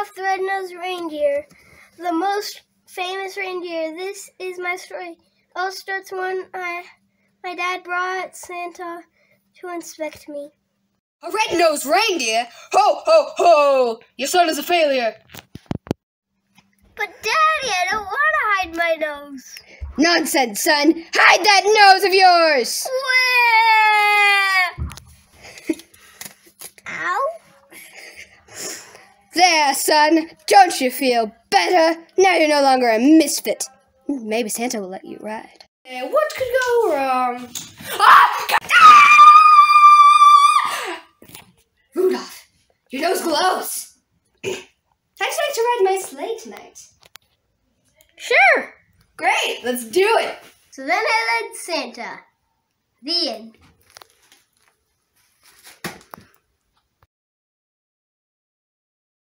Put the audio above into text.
The Red-Nosed Reindeer, the most famous reindeer. This is my story. It all starts when I, my dad brought Santa to inspect me. A red-nosed reindeer? Ho, ho, ho! Your son is a failure. But Daddy, I don't want to hide my nose. Nonsense, son. Hide that nose of yours. Where? There, son. Don't you feel better? Now you're no longer a misfit. Maybe Santa will let you ride. Uh, what could go wrong? Ah! ah! Rudolph, your nose glows. I'd like to ride my sleigh tonight. Sure. Great, let's do it. So then I led Santa. The end.